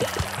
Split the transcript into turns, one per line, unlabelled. Yeah.